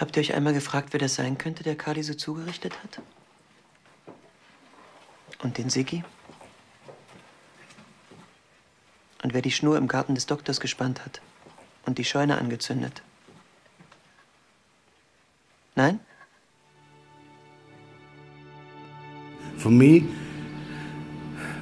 Habt ihr euch einmal gefragt, wer das sein könnte, der Kali so zugerichtet hat? Und den Siggi? Und wer die Schnur im Garten des Doktors gespannt hat und die Scheune angezündet? Nein? For me,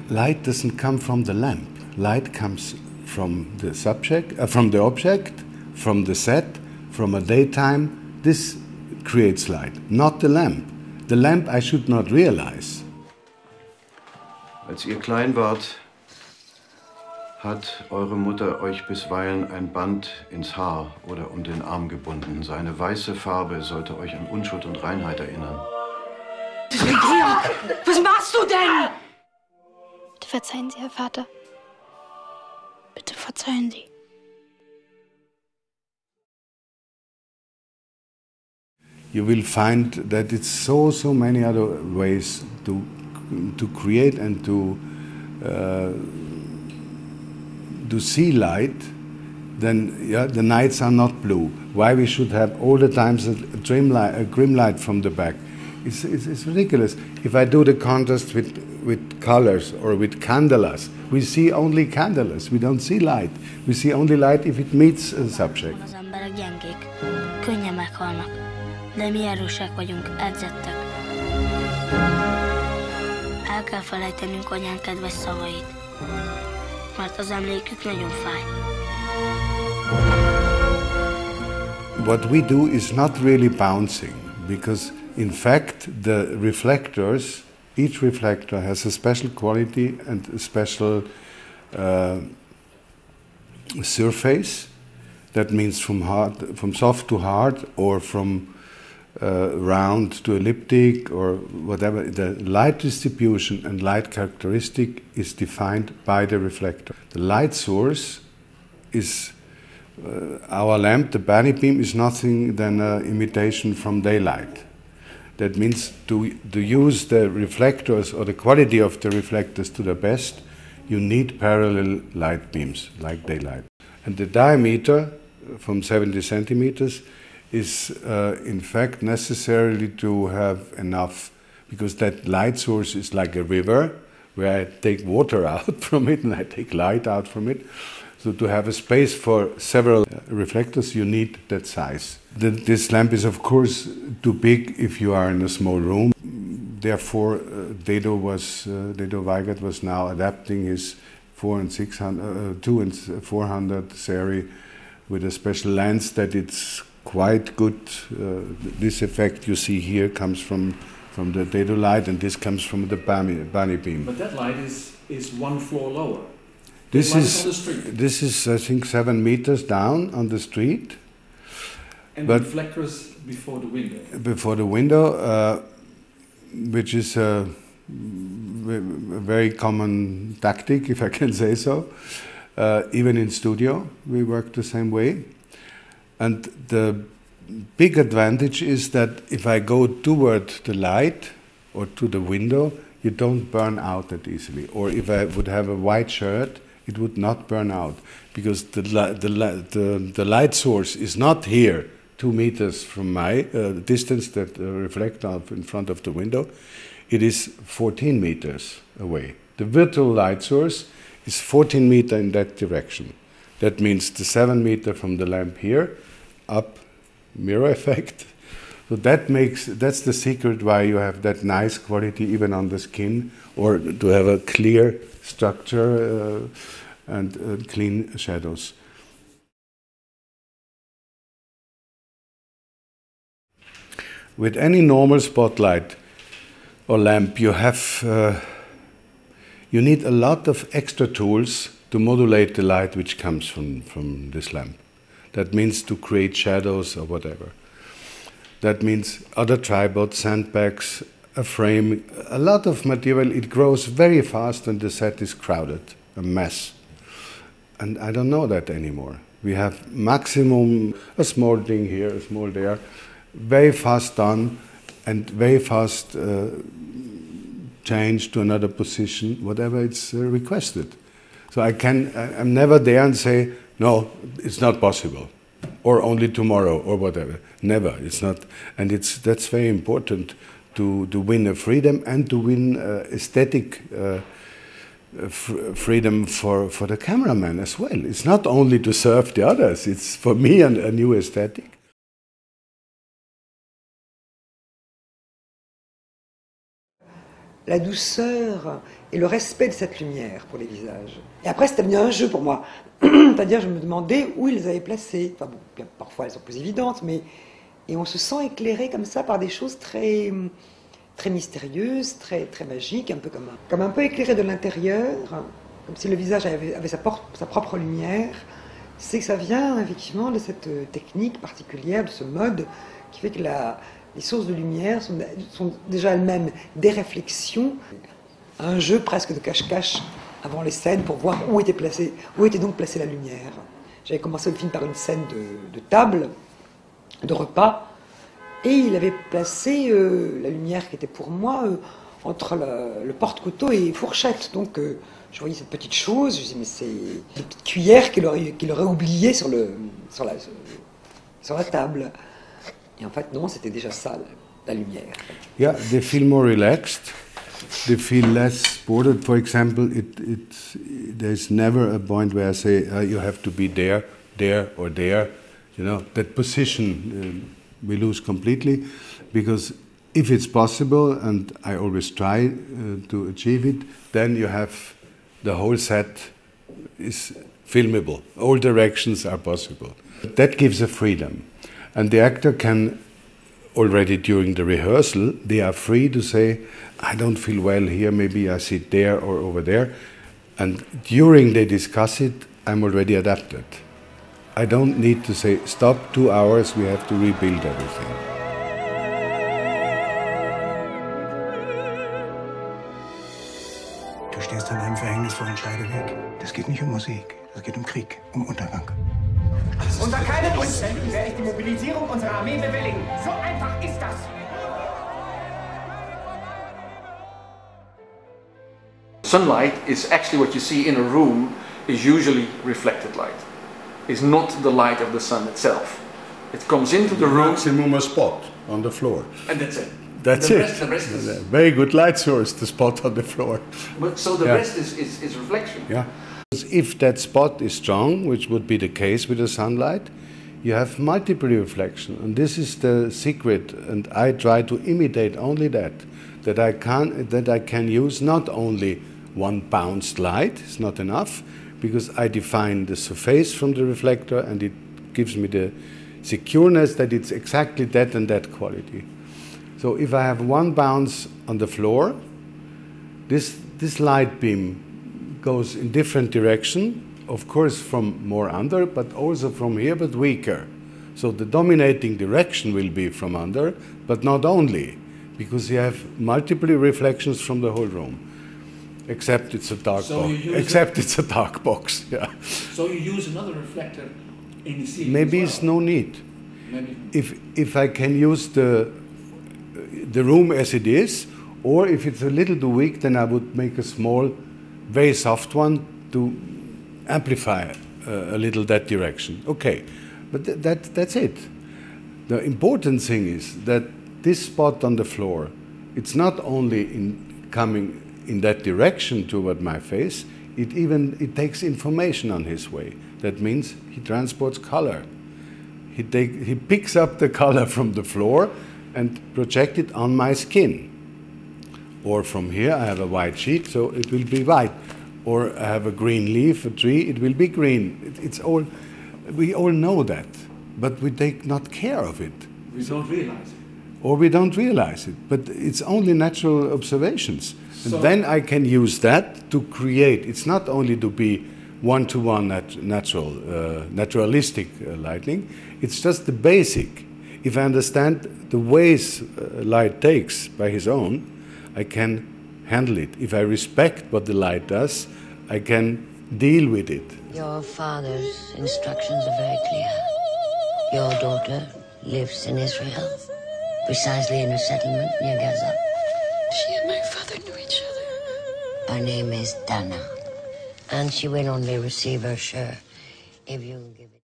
light doesn't come from the lamp. Light comes from the subject, uh, from the object, from the set, from a daytime. This creates light, not the lamp. The lamp I should not realize. Als ihr klein wart, hat eure Mutter euch bisweilen ein Band ins Haar oder um den Arm gebunden. Seine weiße Farbe sollte euch an Unschuld und Reinheit erinnern. Georg, was machst du denn? Bitte verzeihen Sie, Herr Vater. Bitte verzeihen Sie. You will find that it's so, so many other ways to, to create and to, uh, to see light. Then yeah, the nights are not blue. Why we should have all the times a, dream light, a grim light from the back? It's, it's, it's ridiculous. If I do the contrast with, with colors or with candelas, we see only candelas. We don't see light. We see only light if it meets a subject. De mi erősek vagyunk, edzettek. El kell felejtenünk anyán kedves szavait, mert az emlékük nagyon fáj. What we do is not really bouncing because in fact, the reflectors, each reflector has a special quality and a special uh, surface. That means from hard, from soft to hard, or from uh, round to elliptic, or whatever. The light distribution and light characteristic is defined by the reflector. The light source is uh, our lamp. The Pani beam is nothing than an imitation from daylight. That means to, to use the reflectors or the quality of the reflectors to the best, you need parallel light beams like daylight. And the diameter from 70 centimeters is uh, in fact necessarily to have enough because that light source is like a river where I take water out from it and I take light out from it. So to have a space for several reflectors, you need that size. The, this lamp is of course too big if you are in a small room. Therefore, uh, Dedo was uh, Dedo Weigert was now adapting his four and six hundred, uh, two and four hundred series with a special lens that it's quite good. Uh, this effect you see here comes from from the Dedo light, and this comes from the Pani, Pani beam. But that light is is one floor lower. This is on the street. this is I think seven meters down on the street And but- reflectors before the window. before the window, uh, which is a very common tactic, if I can say so. Uh, even in studio, we work the same way. And the big advantage is that if I go toward the light or to the window, you don't burn out that easily. Or if I would have a white shirt, it would not burn out because the, li- the, li- the, the light source is not here, two meters from my uh, distance that uh, reflect off in front of the window. It is 14 meters away. The virtual light source is 14 meter in that direction. That means the 7 meter from the lamp here up mirror effect. So that makes that's the secret why you have that nice quality even on the skin, or to have a clear structure uh, and uh, clean shadows. With any normal spotlight or lamp, you have uh, you need a lot of extra tools to modulate the light which comes from, from this lamp. That means to create shadows or whatever. That means other tripods, sandbags, a frame, a lot of material. It grows very fast and the set is crowded, a mess. And I don't know that anymore. We have maximum a small thing here, a small there, very fast done, and very fast uh, change to another position, whatever it's uh, requested. So I can, I- I'm never there and say, no, it's not possible. or only tomorrow or whatever. Never. It's not, and it's that's very important to to win a freedom and to win uh, aesthetic. Uh, freedom for, for the cameraman as well. It's not only to serve the others, it's for me a, a new aesthetic. La douceur et le respect de cette lumière pour les visages. Et après, c'était devenu un jeu pour moi. C'est-à-dire, je me demandais où ils avaient placés. Enfin, bon, parfois, elles sont plus évidentes, mais. Et on se sent éclairé comme ça par des choses très, très mystérieuses, très, très magiques, un peu comme un, comme un peu éclairé de l'intérieur, comme si le visage avait, sa, sa propre lumière. C'est que ça vient effectivement de cette technique particulière, de ce mode qui fait que la, les sources de lumière sont, déjà elles-mêmes des réflexions, un jeu presque de cache-cache avant les scènes pour voir où était, placé, où était donc placée la lumière. J'avais commencé le film par une scène de, table, de repas, et il avait placé euh, la lumière qui était pour moi euh, entre le, porte-couteau et fourchette. Donc euh, je voyais cette petite chose, je me disais, mais c'est une petite cuillère qu'il aurait, qu'il aurait oubliée sur la table. Et en fait, non, c'était déjà ça, la, lumière. Yeah, they feel more relaxed. They feel less bored. For example, it, it, there's never a point where I say uh, you have to be there, there, or there. You know, that position uh, we lose completely because if it's possible, and I always try uh, to achieve it, then you have the whole set is filmable. All directions are possible. That gives a freedom. And the actor can already during the rehearsal, they are free to say, I don't feel well here, maybe I sit there or over there. And during they discuss it, I'm already adapted. I don't need to say, stop two hours, we have to rebuild everything. Du stehst an einem verhängnisvollen Scheideweg. Das geht nicht um Musik, das geht um Krieg, um Untergang. Unter keinen Umständen werde ich die Mobilisierung unserer Armee bewilligen. So einfach ist das. Sunlight is actually what you see in a room is usually reflected light. It's not the light of the sun itself. It comes into the room. Maximum a spot on the floor. And that's it. That's the it. Rest, the rest is, Very good light source, the spot on the floor. But, so the Yeah. rest is, is, is reflection. Yeah. Because if that spot is strong, which would be the case with the sunlight, you have multiple reflection, and this is the secret. And I try to imitate only that, that I can that I can use not only one bounced light. It's not enough, because I define the surface from the reflector, and it gives me the secureness that it's exactly that and that quality. So if I have one bounce on the floor, this this light beam goes in different direction, of course from more under, but also from here, but weaker. So the dominating direction will be from under, but not only, because you have multiple reflections from the whole room. Except it's a dark So box. Except it's a dark box. Yeah. So you use another reflector in the scene. Maybe as it's no need. Maybe. If if I can use the the room as it is, or if it's a little too weak, then I would make a small, very soft one to amplify uh, a little that direction. Okay, but th- that that's it. The important thing is that this spot on the floor, it's not only in coming in that direction toward my face. It even it takes information on his way. That means he transports color. He, take, he picks up the color from the floor and project it on my skin. Or from here, I have a white sheet, so it will be white. Or I have a green leaf, a tree, it will be green. It, it's all, we all know that, but we take not care of it. We don't realize it. Or we don't realize it, but it's only natural observations. So- and then I can use that to create. It's not only to be one-to-one nat- natural, uh, naturalistic uh, lighting. It's just the basic. If I understand the ways uh, light takes by his own, I can handle it. If I respect what the light does, I can deal with it. Your father's instructions are very clear. Your daughter lives in Israel, precisely in a settlement near Gaza. She and my father knew each other. Her name is Dana, and she will only receive her share if you give it.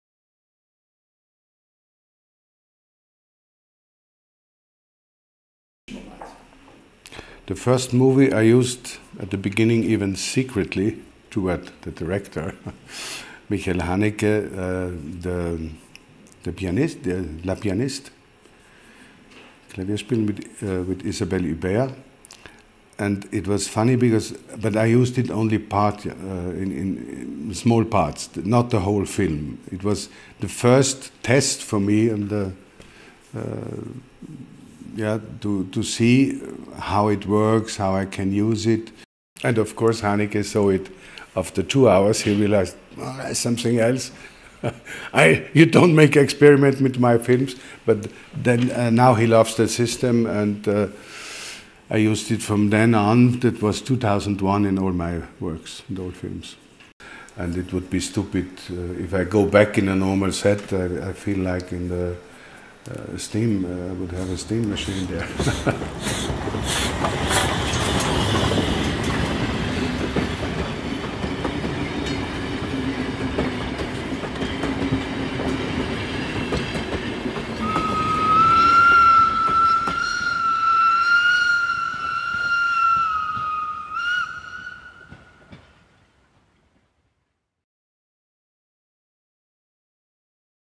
The first movie I used at the beginning, even secretly, toward the director, Michael Haneke, uh, the, the pianist, the, La Pianiste, Klavierspielen with, uh, with Isabelle Huppert. And it was funny because, but I used it only part, uh, in, in, in small parts, not the whole film. It was the first test for me and the, uh, yeah, to, to see how it works, how I can use it. And of course, Haneke saw it after two hours. He realized, oh, there's something else. I, you don't make experiment with my films, but then uh, now he loves the system, and uh, I used it from then on. That was 2001 in all my works, all films. And it would be stupid uh, if I go back in a normal set. I, I feel like in the steam, uh, would have a steam machine there.